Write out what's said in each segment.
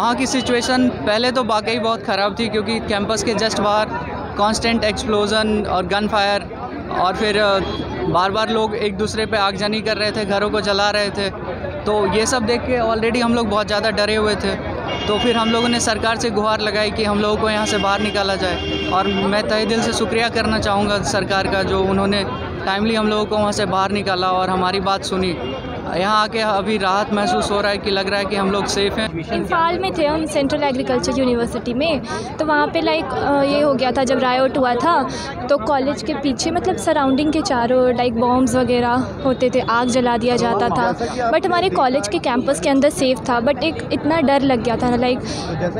वहाँ की सिचुएशन पहले तो वाकई बहुत ख़राब थी क्योंकि कैंपस के जस्ट बाहर कांस्टेंट एक्सप्लोजन और गन फायर और फिर बार बार लोग एक दूसरे पे आगजनी कर रहे थे, घरों को जला रहे थे। तो ये सब देख के ऑलरेडी हम लोग बहुत ज़्यादा डरे हुए थे। तो फिर हम लोगों ने सरकार से गुहार लगाई कि हम लोगों को यहाँ से बाहर निकाला जाए। और मैं तहे दिल से शुक्रिया करना चाहूँगा सरकार का जो उन्होंने टाइमली हम लोगों को वहाँ से बाहर निकाला और हमारी बात सुनी। यहाँ आके अभी राहत महसूस हो रहा है कि लग रहा है कि हम लोग सेफ़ हैं। इम्फाल में थे हम सेंट्रल एग्रीकल्चर यूनिवर्सिटी में तो वहाँ पे लाइक ये हो गया था, जब रायोट हुआ था तो कॉलेज के पीछे मतलब सराउंडिंग के चारों लाइक बॉम्ब्स वगैरह होते थे, आग जला दिया जाता था। बट हमारे कॉलेज के कैंपस के अंदर सेफ़ था बट एक इतना डर लग गया था लाइक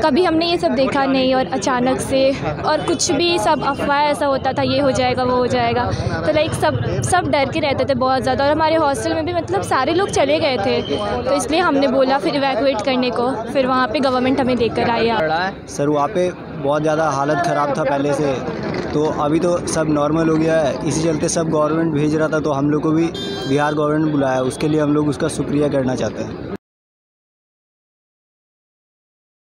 कभी हमने ये सब देखा नहीं और अचानक से और कुछ भी सब अफवाह ऐसा होता था, ये हो जाएगा, वो हो जाएगा। तो लाइक सब सब डर के रहते थे बहुत ज़्यादा। और हमारे हॉस्टल में भी मतलब सारे लोग चले गए थे तो इसलिए हमने बोला फिर इवैकुएट करने को। फिर वहाँ पे गवर्नमेंट हमें देख कर आई सर, वहाँ पे बहुत ज़्यादा हालत ख़राब था पहले से। तो अभी तो सब नॉर्मल हो गया है। इसी चलते सब गवर्नमेंट भेज रहा था तो हम लोग को भी बिहार गवर्नमेंट बुलाया। उसके लिए हम लोग उसका शुक्रिया करना चाहते हैं।